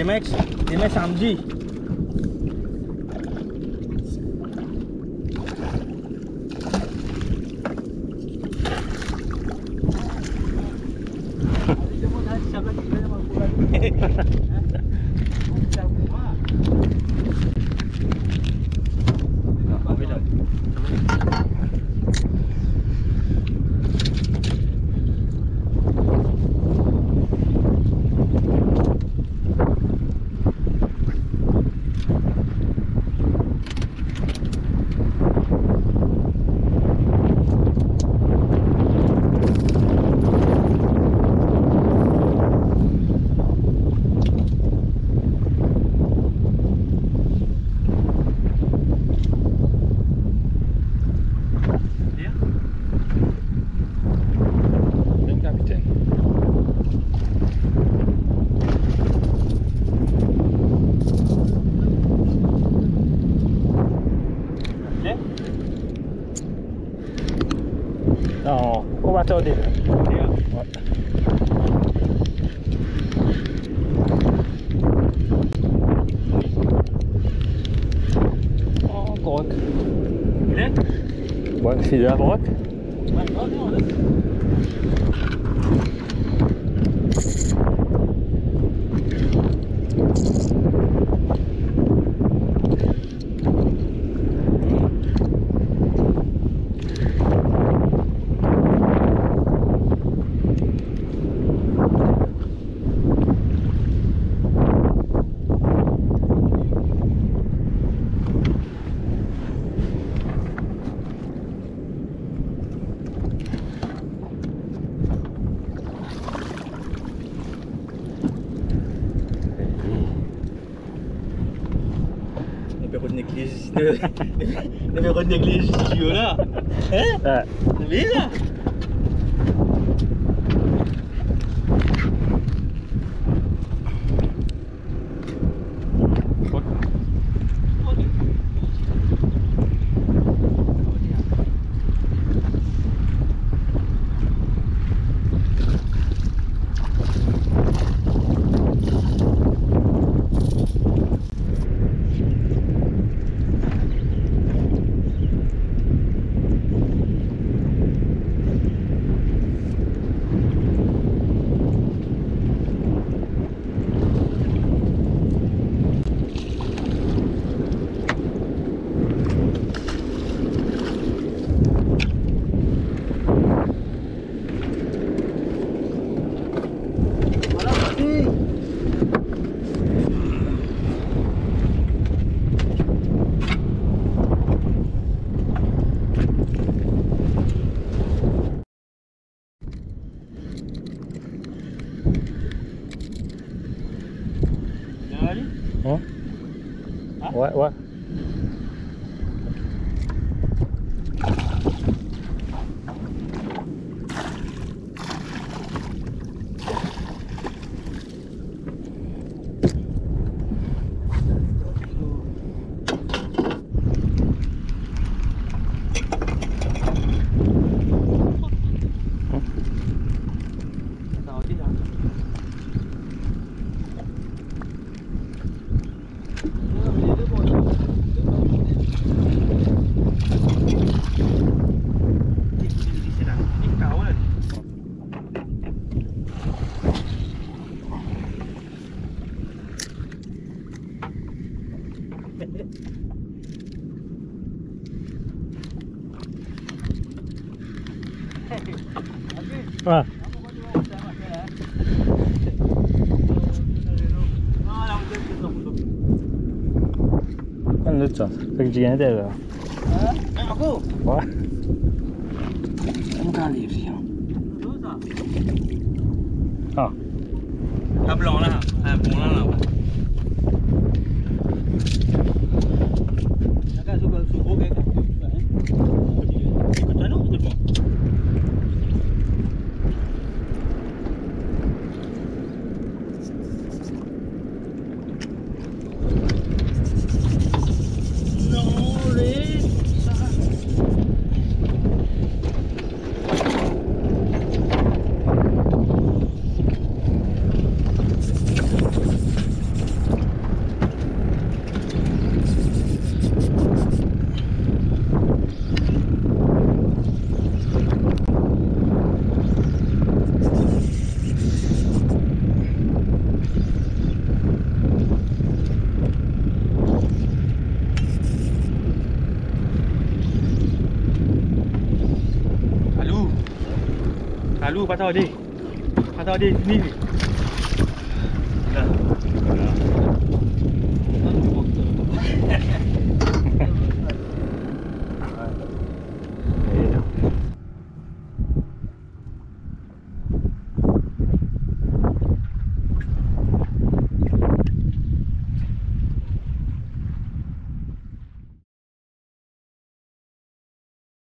डिमेक्स डिमेक्स आमजी kacau dia. Ja. Og brok. Ile? Bon, c'est jeg. numéro de néglige. de néglige, là. Hein? Mais là Ouais, ouais. Ouais. Kan lucu. Kerja ada lah. Aku. Wah. kali dia. Terus ah. Ha. Dah belum lah. Ha, pulang lah. Agak suka suka ke Hat er noch dulu patah dia. Patah dia sini. Dah.